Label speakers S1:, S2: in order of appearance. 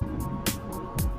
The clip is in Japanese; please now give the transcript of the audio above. S1: うん。